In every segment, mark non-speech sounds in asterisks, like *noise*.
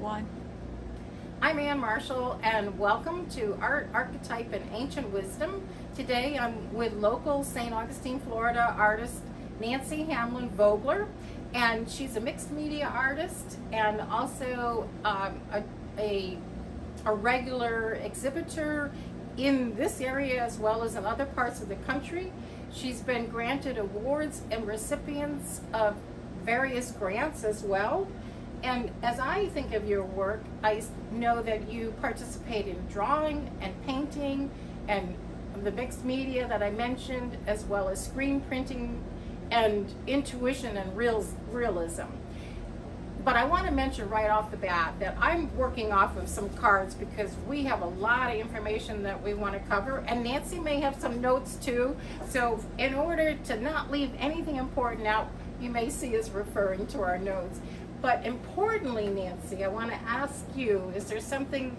One. I'm Ann Marshall, and welcome to Art, Archetype, and Ancient Wisdom. Today I'm with local St. Augustine, Florida artist Nancy Hamlin Vogler, and she's a mixed media artist and also um, a, a, a regular exhibitor in this area as well as in other parts of the country. She's been granted awards and recipients of various grants as well. And as I think of your work, I know that you participate in drawing and painting and the mixed media that I mentioned, as well as screen printing and intuition and real, realism. But I want to mention right off the bat that I'm working off of some cards because we have a lot of information that we want to cover, and Nancy may have some notes too. So, in order to not leave anything important out, you may see us referring to our notes. But importantly, Nancy, I want to ask you is there something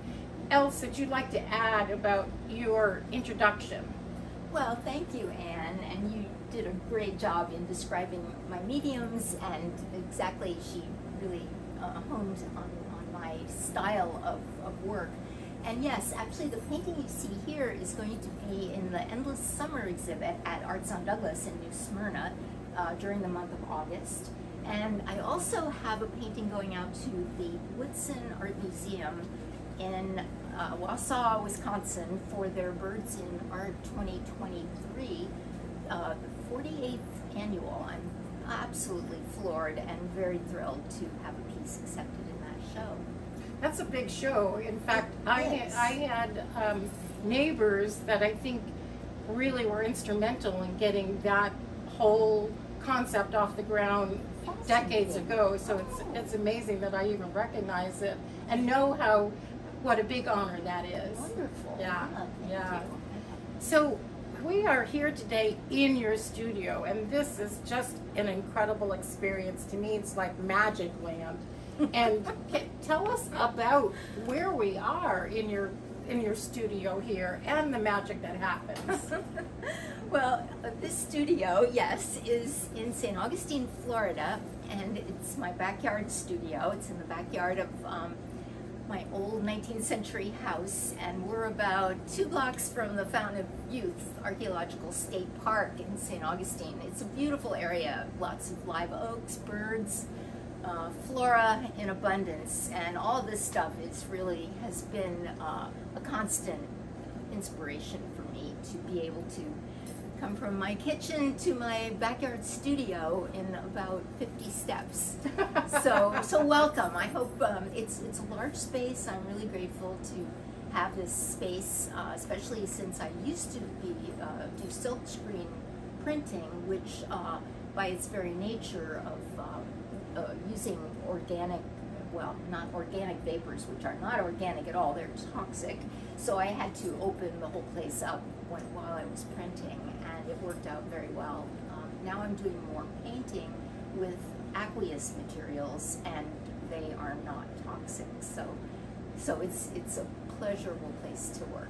else that you'd like to add about your introduction? Well, thank you, Ann, and you did a great job in describing my mediums, and exactly she really uh, honed on, on my style of, of work. And yes, actually the painting you see here is going to be in the Endless Summer exhibit at Arts on Douglas in New Smyrna uh, during the month of August. And I also have a painting going out to the Woodson Art Museum in uh, Wausau, Wisconsin for their Birds in Art 2023, uh, the 48th annual. I'm absolutely floored and very thrilled to have a piece accepted in that show. That's a big show. In fact, I had, I had um, neighbors that I think really were instrumental in getting that whole concept off the ground decades ago. So it's it's amazing that I even recognize it and know how what a big honor that is. Wonderful. Yeah, yeah. So we are here today in your studio, and this is just an incredible experience. To me, it's like magic land. *laughs* and tell us about where we are in your in your studio here and the magic that happens. *laughs* well, uh, this studio, yes, is in St. Augustine, Florida, and it's my backyard studio. It's in the backyard of um, my old 19th century house, and we're about two blocks from the Fountain of Youth Archaeological State Park in St. Augustine. It's a beautiful area, lots of live oaks, birds, uh, flora in abundance, and all this stuff is really has been uh, a constant inspiration for me to be able to come from my kitchen to my backyard studio in about 50 steps. *laughs* so, so welcome. I hope um, it's it's a large space. I'm really grateful to have this space, uh, especially since I used to be uh, do silk screen printing, which uh, by its very nature of um, uh, using organic well, not organic vapors, which are not organic at all, they're toxic. So I had to open the whole place up when, while I was printing and it worked out very well. Um, now I'm doing more painting with aqueous materials, and they are not toxic. So, so it's it's a pleasurable place to work.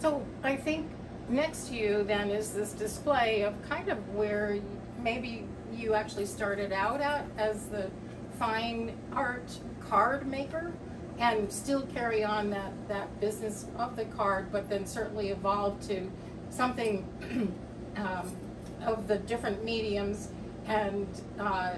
So I think next to you then is this display of kind of where maybe you actually started out at as the fine art card maker and still carry on that, that business of the card, but then certainly evolve to something *clears throat* um, of the different mediums and uh,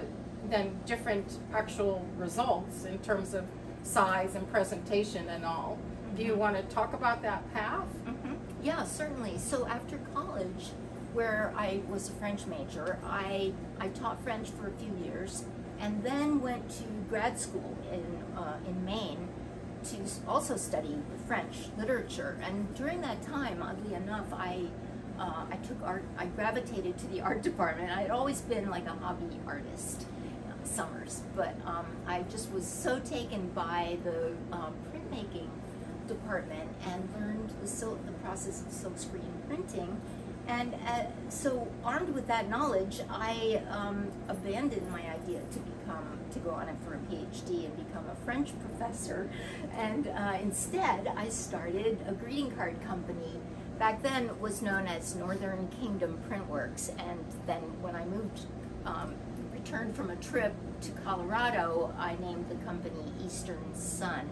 then different actual results in terms of size and presentation and all. Do you mm-hmm. want to talk about that path? Mm-hmm. Yeah, certainly. So after college, where I was a French major, I, I taught French for a few years and then went to grad school in, uh, in Maine to also study French literature. And during that time, oddly enough, I uh, I took art. I gravitated to the art department. I had always been like a hobby artist, summers, but um, I just was so taken by the um, printmaking department and learned the, the process of silkscreen printing. And uh, so, armed with that knowledge, I um, abandoned my idea to become to go on it for a PhD and become a French professor. And uh, instead, I started a greeting card company. Back then, was known as Northern Kingdom Printworks. And then, when I moved, um, returned from a trip to Colorado, I named the company Eastern Sun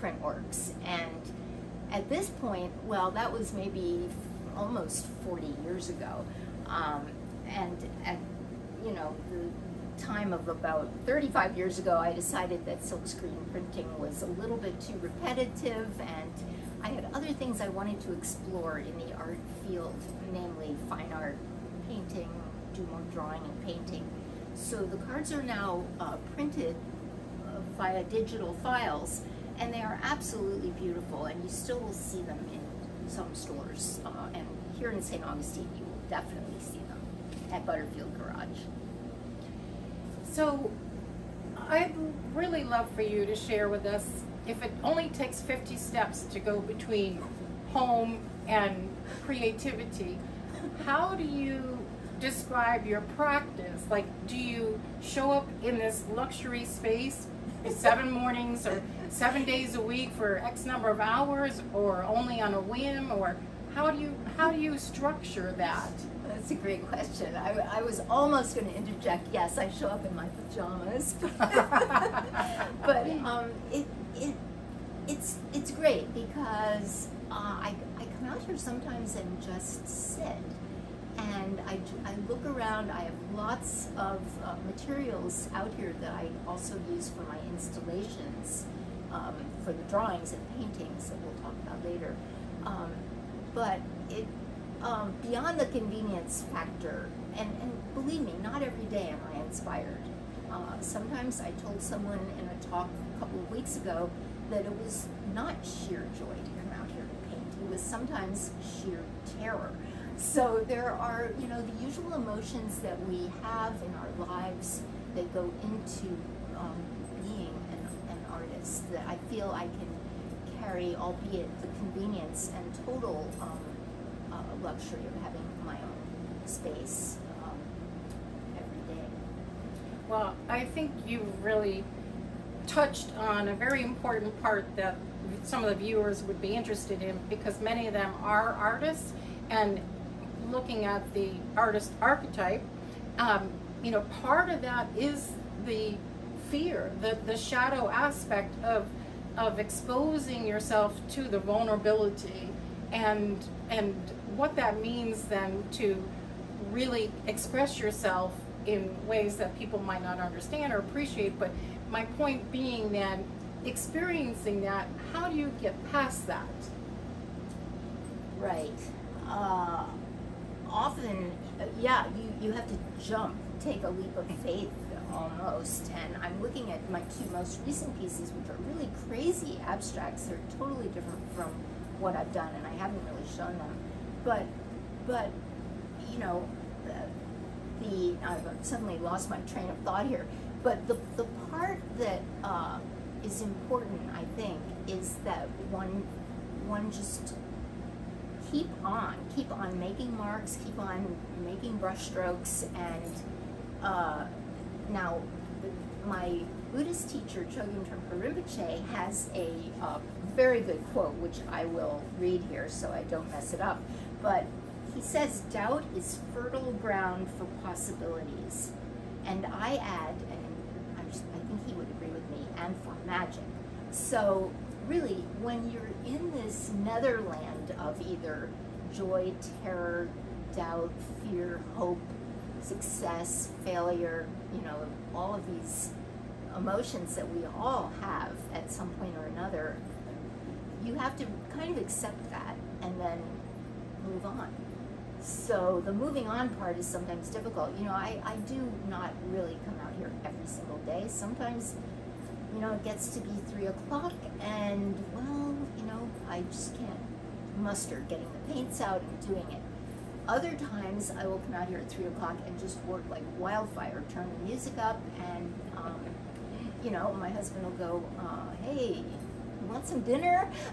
Printworks. And at this point, well, that was maybe almost 40 years ago. Um, and at, you know, the time of about 35 years ago, I decided that silkscreen printing was a little bit too repetitive and I had other things I wanted to explore in the art field, namely fine art, painting, do more drawing and painting. So the cards are now uh, printed uh, via digital files, and they are absolutely beautiful, and you still will see them in some stores. Uh, and here in St. Augustine, you will definitely see them at Butterfield Garage. So I'd really love for you to share with us if it only takes 50 steps to go between home and creativity, how do you describe your practice? Like, do you show up in this luxury space seven mornings or seven days a week for X number of hours, or only on a whim, or how do you how do you structure that? That's a great question. I, I was almost going to interject. Yes, I show up in my pajamas, *laughs* *laughs* but um, it it it's it's great because uh, I I come out here sometimes and just sit, and I I look around. I have lots of uh, materials out here that I also use for my installations, um, for the drawings and paintings that we'll talk about later. Um, but it um, beyond the convenience factor, and, and believe me, not every day am I inspired. Uh, sometimes I told someone in a talk a couple of weeks ago that it was not sheer joy to come out here to paint. It was sometimes sheer terror. So there are, you know, the usual emotions that we have in our lives that go into um, being an, an artist that I feel I can carry, albeit the convenience and total um, uh, luxury of having my own space um, every day. Well, I think you really touched on a very important part that some of the viewers would be interested in because many of them are artists and looking at the artist archetype, um, you know, part of that is the fear, the, the shadow aspect of of exposing yourself to the vulnerability and and what that means then to really express yourself in ways that people might not understand or appreciate. But my point being that experiencing that, how do you get past that? Right. Uh, often, uh, yeah, you, you have to jump, take a leap of faith almost. And I'm looking at my two most recent pieces, which are really crazy abstracts. They're totally different from what I've done, and I haven't really shown them. But, but, you know, the, the I've suddenly lost my train of thought here. But the the part that uh, is important, I think, is that one one just keep on, keep on making marks, keep on making brushstrokes, and uh, now my Buddhist teacher Chogyam Trungpa Rinpoche has a uh, very good quote, which I will read here so I don't mess it up. But he says, doubt is fertile ground for possibilities. And I add, and just, I think he would agree with me, and for magic. So really, when you're in this netherland of either joy, terror, doubt, fear, hope, success, failure, you know, all of these emotions that we all have at some point or another, you have to kind of accept that and then move on. So the moving on part is sometimes difficult. You know, I, I do not really come out here every single day. Sometimes, you know, it gets to be three o'clock and, well, you know, I just can't muster getting the paints out and doing it. Other times I will come out here at three o'clock and just work like wildfire, turn the music up and, um, you know, my husband will go, uh, hey, you want some dinner? *laughs*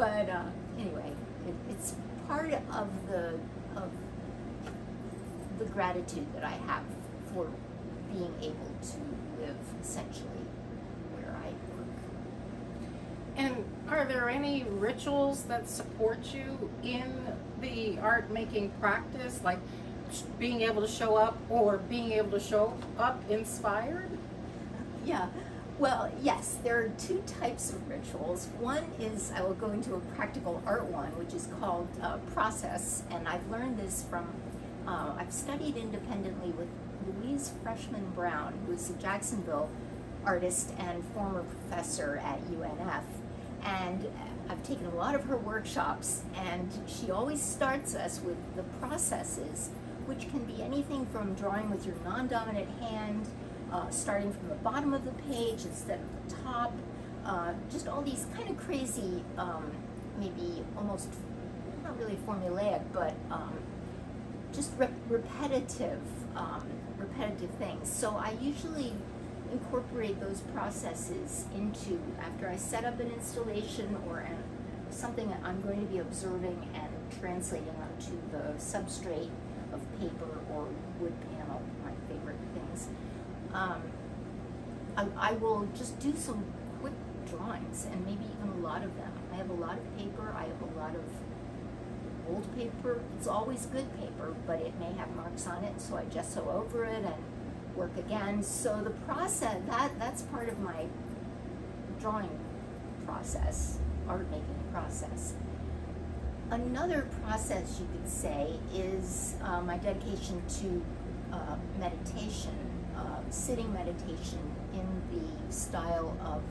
but uh, anyway, it, it's part of the of the gratitude that I have for being able to live essentially where I work. And are there any rituals that support you in the art making practice? Like, being able to show up or being able to show up inspired? Yeah. Well, yes, there are two types of rituals. One is I will go into a practical art one, which is called uh, process, and I've learned this from. Uh, I've studied independently with Louise Freshman Brown, who is a Jacksonville artist and former professor at UNF, and I've taken a lot of her workshops, and she always starts us with the processes, which can be anything from drawing with your non-dominant hand uh, starting from the bottom of the page instead of the top. Uh, just all these kind of crazy, um, maybe almost not really formulaic, but um, just re repetitive, um, repetitive things. So I usually incorporate those processes into after I set up an installation or something that I'm going to be observing and translating onto the substrate of paper or wood panel, my favorite things um, I, I will just do some quick drawings and maybe even a lot of them. I have a lot of paper, I have a lot of old paper. It's always good paper, but it may have marks on it, so I gesso over it and work again. So the process, that, that's part of my drawing process, art making process. Another process you could say is uh, my dedication to uh, meditation sitting meditation in the style of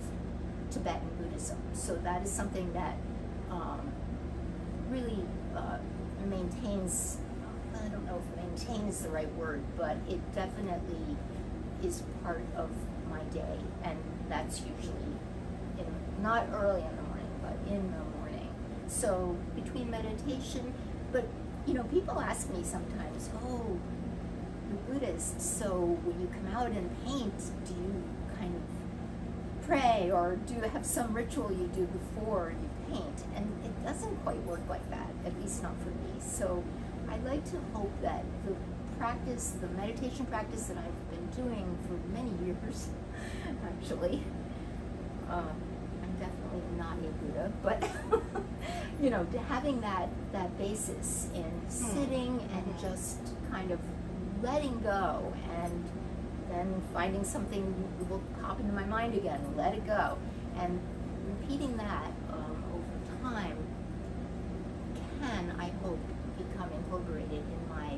Tibetan Buddhism. So that is something that um, really uh, maintains, if maintain is the right word, but it definitely is part of my day. And that's usually in, not early in the morning, but in the morning. So between meditation, but you know, people ask me sometimes, oh, you're Buddhist, so when you come out and paint, do you kind of pray or do you have some ritual you do before you paint? And it doesn't quite work like that, at least not for me. So I'd like to hope that the practice, the meditation practice that I've been doing for many years, *laughs* actually, uh, I'm definitely not a Buddha, but *laughs* you know, having that that basis in hmm. sitting and just kind of letting go and then finding something will pop into my mind again, let it go. And repeating that um, over time can, I hope, become incorporated in my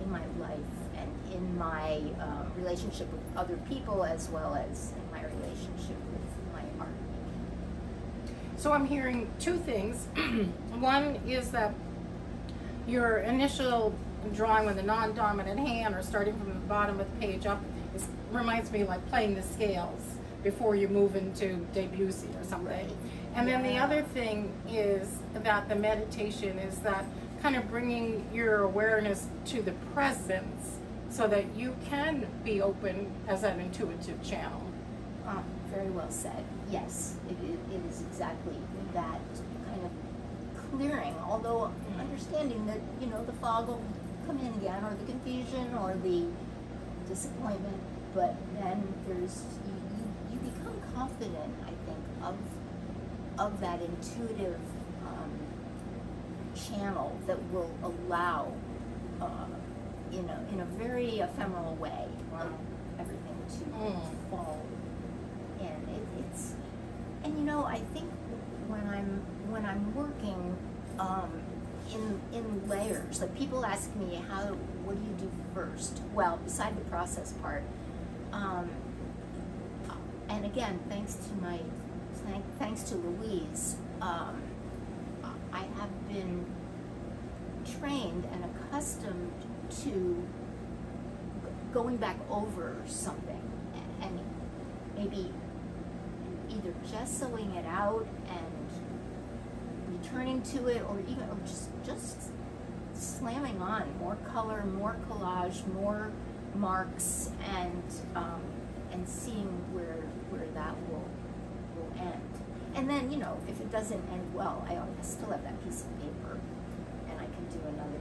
in my life and in my um, relationship with other people as well as in my relationship with my art. So I'm hearing two things. *clears throat* One is that your initial drawing with a non-dominant hand or starting from the bottom of the page up is, reminds me like playing the scales before you move into Debussy or something. Right. And then the other thing is about the meditation is that kind of bringing your awareness to the presence so that you can be open as an intuitive channel. Ah, very well said. Yes, it, it, is exactly that kind of clearing, although understanding that, you know, the fog will come in again, or the confusion, or the disappointment. But then there's you, you, you become confident, I think, of of that intuitive um, channel that will allow, in a in a very ephemeral way, wow. everything to mm. fall in. It, it's and you know I think when I'm when I'm working. Um, in, in layers. Like people ask me, how, what do you do first? Well, beside the process part, um, and again, thanks to my, thank, thanks to Louise, um, I have been trained and accustomed to going back over something and maybe either just sewing it out and returning to it or even or just just slamming on more color, more collage, more marks, and um, and seeing where where that will will end. And then you know if it doesn't end well, I, I still have that piece of paper, and I can do another.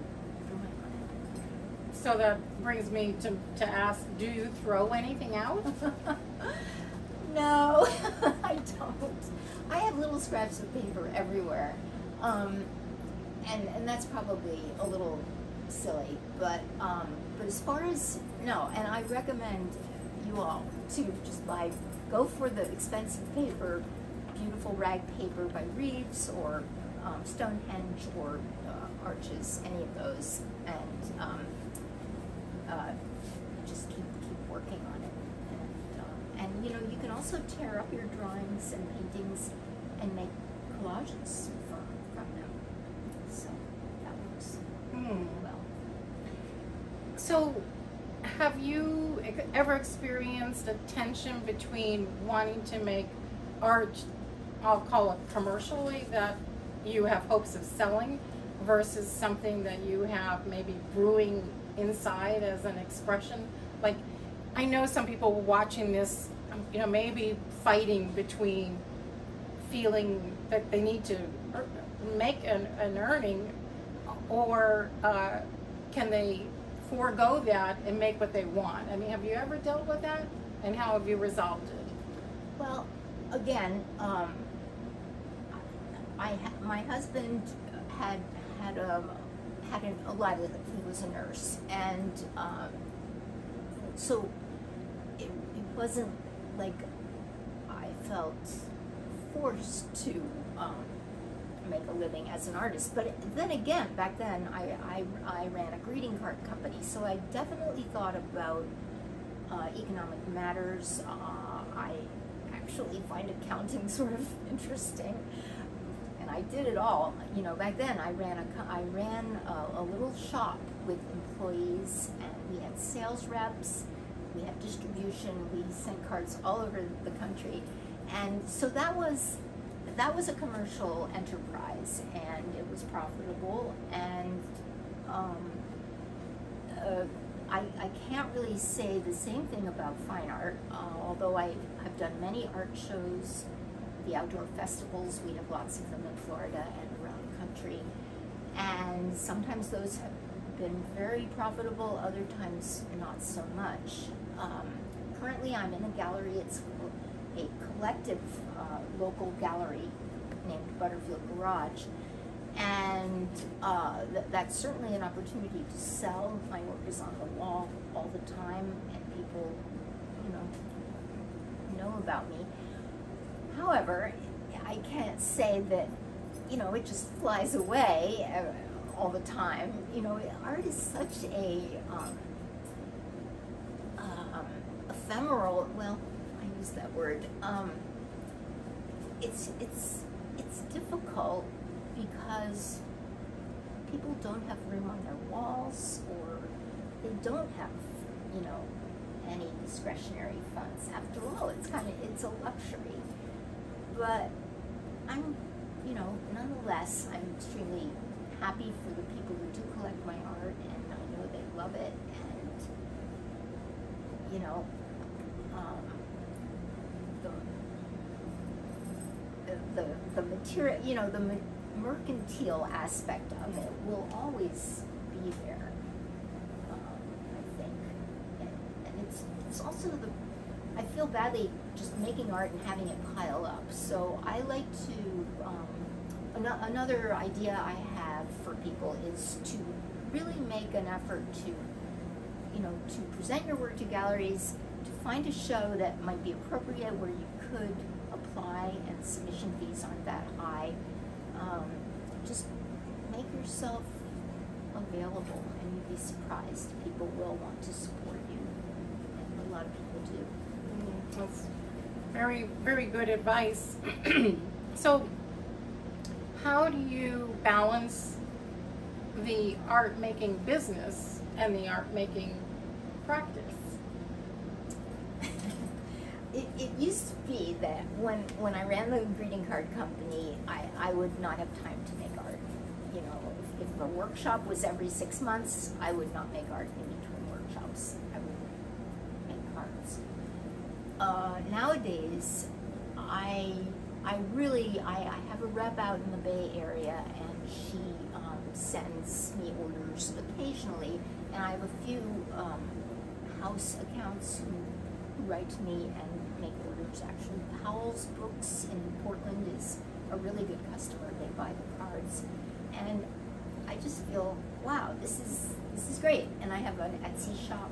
So that brings me to to ask: Do you throw anything out? *laughs* no, *laughs* I don't. I have little scraps of paper everywhere. Um, and, and that's probably a little silly. But um, but as far as no, and I recommend you all to just buy, go for the expensive paper, beautiful rag paper by Rives or um, Stonehenge or uh, Arches, any of those, and um, uh, just keep keep working on it. And uh, and you know you can also tear up your drawings and paintings and make collages from from them. So that works Hmm. well. So, have you ever experienced a tension between wanting to make art, I'll call it commercially, that you have hopes of selling, versus something that you have maybe brewing inside as an expression? Like, I know some people watching this, you know, maybe fighting between feeling that they need to make an, an earning or uh, can they forego that and make what they want? I mean, have you ever dealt with that, and how have you resolved it? Well, again, um, I my husband had had a had an, a of he was a nurse, and um, so it, it wasn't like I felt forced to um, make a living as an artist. But then again, back then I, I, I ran a greeting card company, so I definitely thought about uh, economic matters. Uh, I actually find accounting *laughs* sort of interesting, and I did it all. You know, back then I ran a I ran a, a little shop with employees, and we had sales reps, we had distribution, we sent cards all over the country, and so that was that was a commercial enterprise, and it was profitable, and um, uh, I, I can't really say the same thing about fine art, uh, although I, I've done many art shows, the outdoor festivals, we have lots of them in Florida and around the country. And sometimes those have been very profitable, other times not so much. Um, currently, I'm in a gallery, it's a collective uh, local gallery named Butterfield Garage. And uh, th- that's certainly an opportunity to sell. My work is on the wall all the time, and people, you know, know about me. However, I can't say that, you know, it just flies away uh, all the time. You know, art is such a um, um, ephemeral. Well, I use that word. Um, it's it's it's difficult because people don't have room on their walls or they don't have, you know, any discretionary funds. After all, it's kind of it's a luxury. But I'm, you know, nonetheless, I'm extremely happy for the people who do collect my art, and I know they love it, and you know, um, the the the material, you know, the mercantile aspect of it will always be there. Um, I think, and, and it's it's also the. I feel badly just making art and having it pile up. So I like to. Um, ano- another idea I for people is to really make an effort to, you know, to present your work to galleries, to find a show that might be appropriate where you could apply and submission fees aren't that high. Um, just make yourself available and you'd be surprised. People will want to support you. And a lot of people do. That's very, very good advice. *clears throat* so, how do you balance the art making business and the art making practice? *laughs* It, it used to be that when, when I ran the greeting card company, I, I would not have time to make art. You know, if, a workshop was every six months, I would not make art in between workshops. I would make cards. Uh, nowadays, I I really I, I have a rep out in the Bay Area, and she sends me orders occasionally, and I have a few um, house accounts who, write to me and make orders. Actually, Powell's Books in Portland is a really good customer. They buy the cards, and I just feel wow, this is this is great. And I have an Etsy shop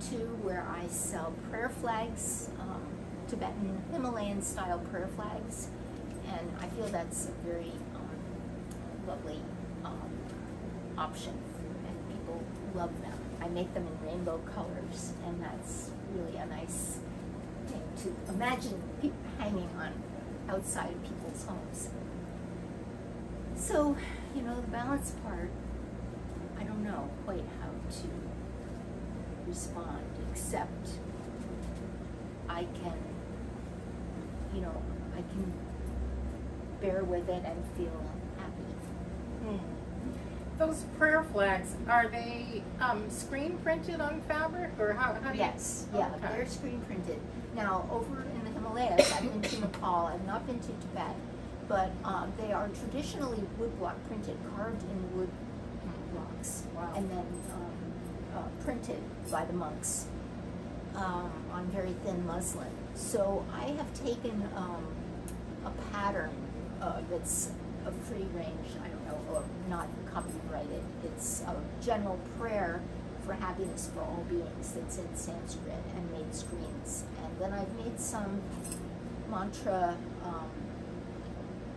too, where I sell prayer flags, um, Tibetan Himalayan style prayer flags, and I feel that's a very um, lovely option, and people love them. I make them in rainbow colors, and that's really a nice thing to imagine hanging on outside people's homes. So, you know, the balance part, I don't know quite how to respond, except I can, you know, I can bear with it and feel happy. Hmm. Those prayer flags, are they um, screen printed on fabric or how, how do you? Yes, yeah, Okay. they're screen printed. Now, over in the Himalayas, I've been to Nepal, I've not been to Tibet, but um, they are traditionally woodblock printed, carved in wood blocks, Wow. and then um, uh, printed by the monks um, on very thin muslin. So I have taken um, a pattern uh, that's a free range, I don't know, or not copyrighted. It's a general prayer for happiness for all beings that's in Sanskrit and made screens. And then I've made some mantra um,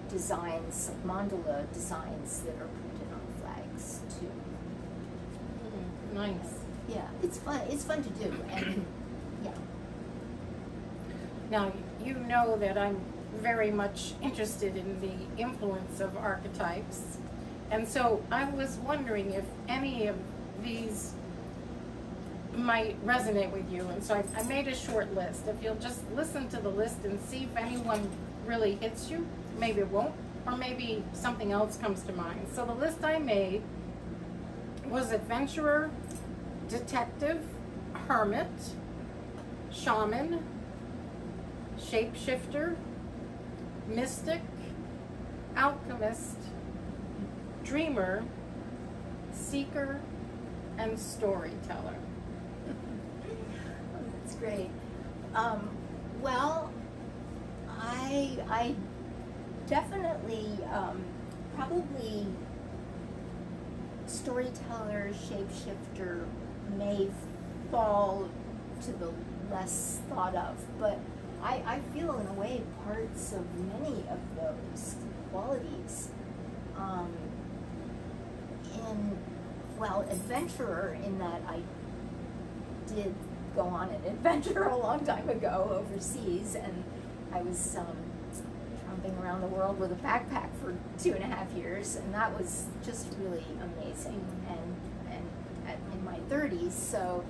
designs, like mandala designs that are printed on flags too. Hmm, Nice. Yeah, it's fun. It's fun to do, and yeah. Now, you know that I'm very much interested in the influence of archetypes. And so I was wondering if any of these might resonate with you. And so I, I made a short list. If you'll just listen to the list and see if anyone really hits you, maybe it won't, or maybe something else comes to mind. So the list I made was adventurer, detective, hermit, shaman, shapeshifter, mystic, alchemist, dreamer, seeker, and storyteller. Oh, *laughs* that's great. Um, well, I I definitely um, probably storyteller shapeshifter may fall to the less thought of, but I, I feel in a way parts of many of those qualities. Um, well, adventurer in that I did go on an *laughs* adventure a long time ago overseas, and I was um, tramping around the world with a backpack for two and a half years, and that was just really amazing. And and at, in my 30s, so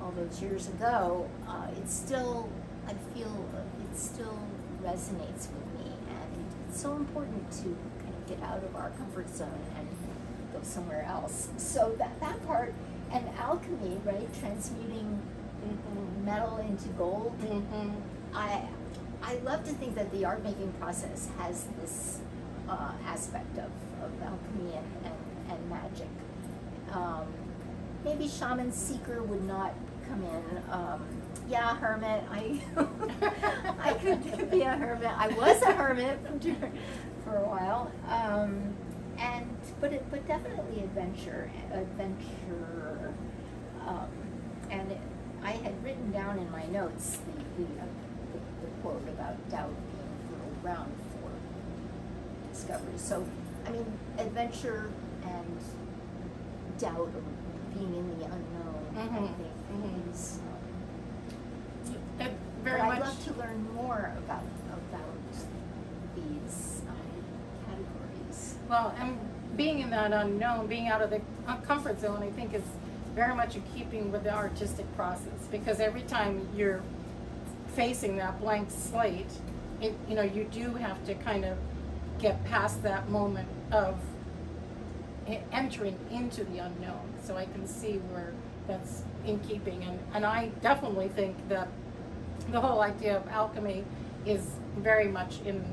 all those years ago, uh, it still I feel it still resonates with me, and it's so important to kind of get out of our comfort zone somewhere else. So that that part and alchemy, right, transmuting metal into gold. Mm-hmm. I I love to think that the art making process has this uh, aspect of, of alchemy and, and, and magic. Um, maybe shaman seeker would not come in. Um, yeah, hermit. I *laughs* I could be a hermit. I was a hermit *laughs* for a while. Um, and but it, but definitely adventure adventure. Um, and it, I had written down in my notes the the, uh, the, the quote about doubt being fertile ground for discovery. So, I mean, adventure and doubt or being in the unknown, I Mhm, think, mhm. is. Um, very but much. I'd love to learn more about about these um, categories. Well, and being in that unknown, being out of the comfort zone, I think is very much in keeping with the artistic process because every time you're facing that blank slate, it, you know, you do have to kind of get past that moment of entering into the unknown. So I can see where that's in keeping, and, and I definitely think that the whole idea of alchemy is very much in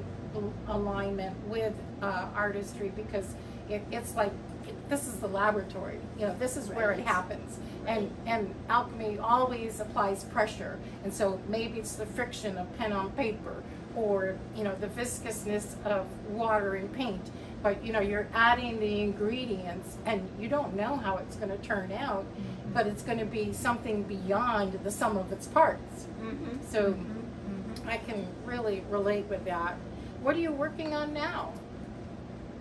alignment with uh, artistry because it, it's like it, this is the laboratory you know this is where it Right. happens and and alchemy always applies pressure and so maybe it's the friction of pen on paper or you know the viscousness of water and paint but you know you're adding the ingredients and you don't know how it's going to turn out Mm-hmm. but it's going to be something beyond the sum of its parts Mhm. so Mhm. Mhm. i can really relate with that what are you working on now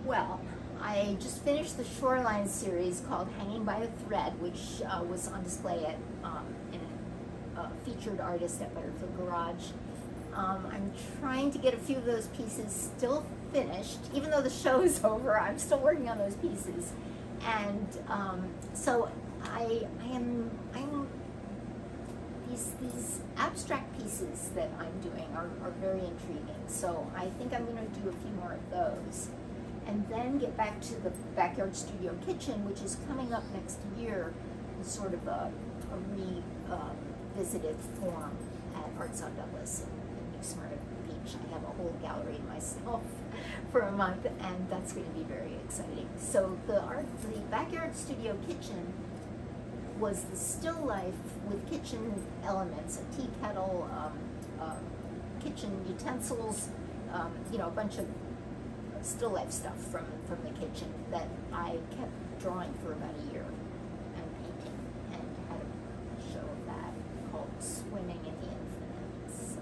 Well, I just finished the Shoreline series called Hanging by a Thread, which uh, was on display at um, a featured artist at Butterfield Garage. Um, I'm trying to get a few of those pieces still finished, even though the show is *laughs* over. I'm still working on those pieces, and um, so I, I am I'm these these abstract pieces that I'm doing are, are very intriguing. So I think I'm going to do a few more of those and then get back to the backyard studio kitchen, which is coming up next year, in sort of a, a revisited form at Arts on Douglas in, in New Smyrna Beach. I have a whole gallery myself *laughs* for a month, and that's going to be very exciting. So the art, the backyard studio kitchen was the still life with kitchen elements, a tea kettle, um, um, kitchen utensils, um, you know, a bunch of still life stuff from, from the kitchen that I kept drawing for about a year and painting and had a show of that called Swimming in the Infinite. So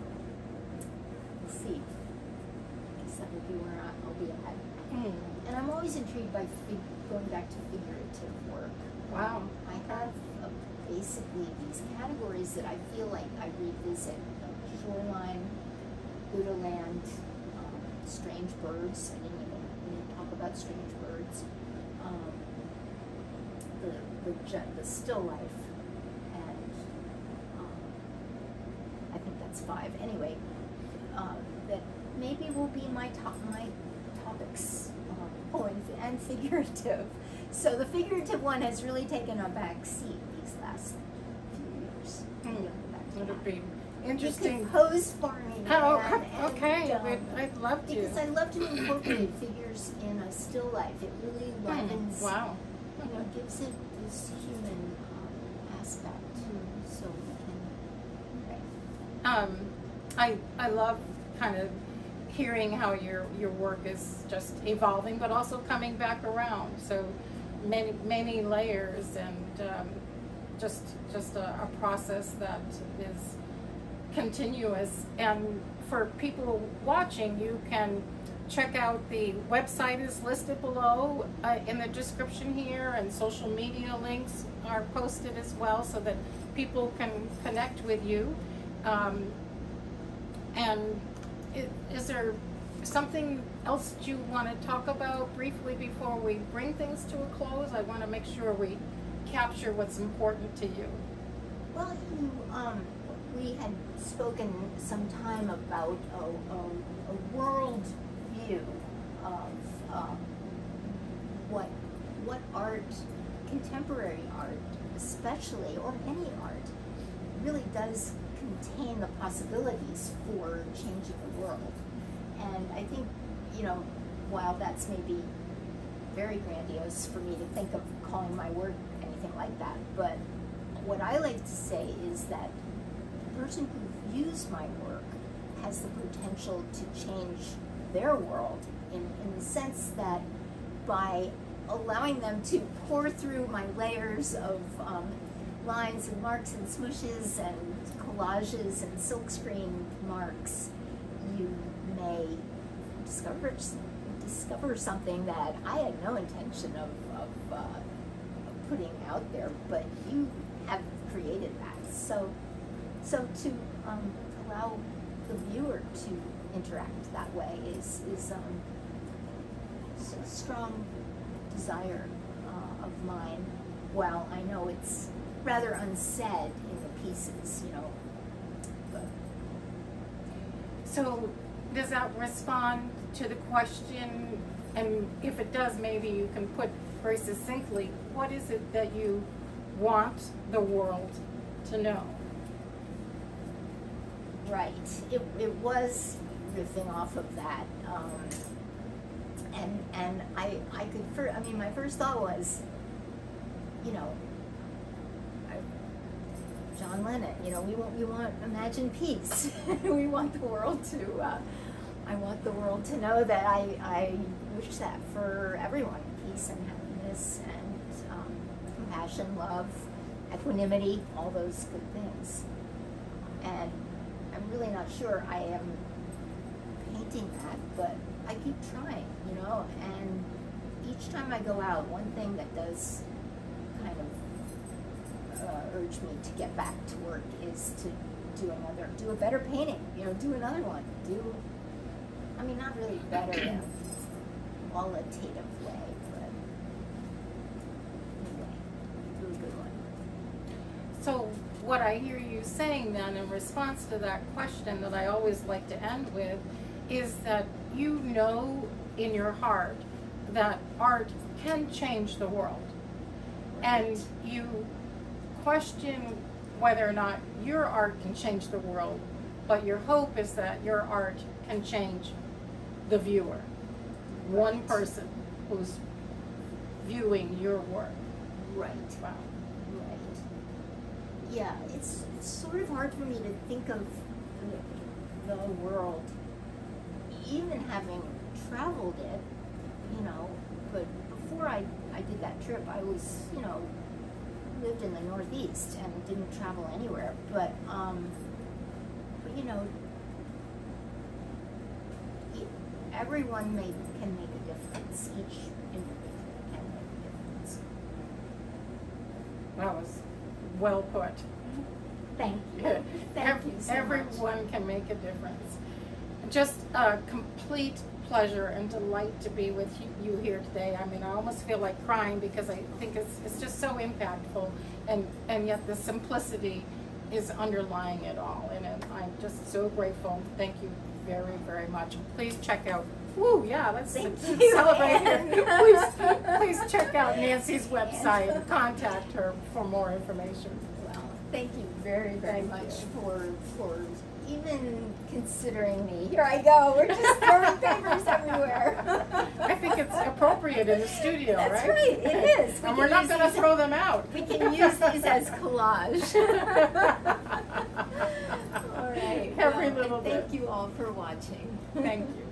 we'll see. I guess that will be where I'll be at. Hmm. And I'm always intrigued by fig- going back to figurative work. Wow. I have uh, basically these categories that I feel like I revisit. Shoreline, Buddha land, strange birds. I didn't even, we didn't talk about strange birds. Um, the, the, the still life, and um, I think that's five. Anyway, um, that maybe will be my top my topics. Um, oh, and, *laughs* figurative. So the figurative one has really taken a back seat these last few years. Hmm. Back to It'd that. be interesting. You could pose for me. Oh, and, okay. um, I'd- love to. Because I love to incorporate figures in a still life. It really Hmm, livens, Wow. you know, gives it this human um, aspect too, so we can. Right. Um, I I love kind of hearing how your your work is just evolving, but also coming back around. So many many layers and um, just just a, a process that is continuous. And for people watching, you can check out the website is listed below uh, in the description here, and social media links are posted as well, so that people can connect with you. Um, and is there something else you want to talk about briefly before we bring things to a close? I want to make sure we capture what's important to you. Well, you, um, we had spoken some time about a, a, a world view of um, what what art, contemporary art, especially or any art, really does contain the possibilities for changing the world. And I think, you know, while that's maybe very grandiose for me to think of calling my work anything like that, but what I like to say is that person who views my work has the potential to change their world in, in the sense that by allowing them to pour through my layers of um, lines and marks and smooshes and collages and silkscreen marks, you may discover discover something that I had no intention of, of, uh, of putting out there, but you have created that. So, so to um, allow the viewer to interact that way is is um, a strong desire uh, of mine. While I know it's rather unsaid in the pieces, you know, but So does that respond to the question? And if it does, maybe you can put very succinctly, what is it that you want the world to know? Right. It, it was riffing off of that. Um, and and I I could fir- I mean my first thought was, you know, John Lennon. You know we want we want imagine peace. *laughs* we want the world to. Uh, I want the world to know that I, I wish that for everyone peace and happiness and um, compassion, love, equanimity, all those good things. And really not sure I am painting that, but I keep trying, you know, and each time I go out, one thing that does kind of uh, urge me to get back to work is to do another, do a better painting, you know, do another one, do, I mean, not really better in a qualitative way, but anyway, do a good one. What I hear you saying then in response to that question that I always like to end with is that you know in your heart that art can change the world. And you question whether or not your art can change the world, but your hope is that your art can change the viewer. One person who's viewing your work. Right. Wow. Yeah, it's it's sort of hard for me to think of the, world, even having traveled it, you know. But before I I did that trip, I was you know lived in the Northeast and didn't travel anywhere. But um, but you know, e- everyone may can make a difference. Each individual can make a difference. That was well put. Thank you. *laughs* Thank Ev- you so Everyone can make a difference. Just a complete pleasure and delight to be with you- you here today. I mean, I almost feel like crying because I think it's, it's just so impactful and, and yet the simplicity is underlying it all. And I'm just so grateful. Thank you very, very much. Please check out, woo, yeah, let's Thank *laughs* you, celebrate here. Please, please *laughs* check out Nancy's website and contact her for more information. Well, thank you very, very Thank much you. for for even considering me. Here I go. We're just *laughs* throwing papers everywhere. I think it's appropriate in the studio, right? That's right, it is. We and we're not gonna throw them out. We can use these as collage. all right. Every well, little and Thank you all for watching. Thank you.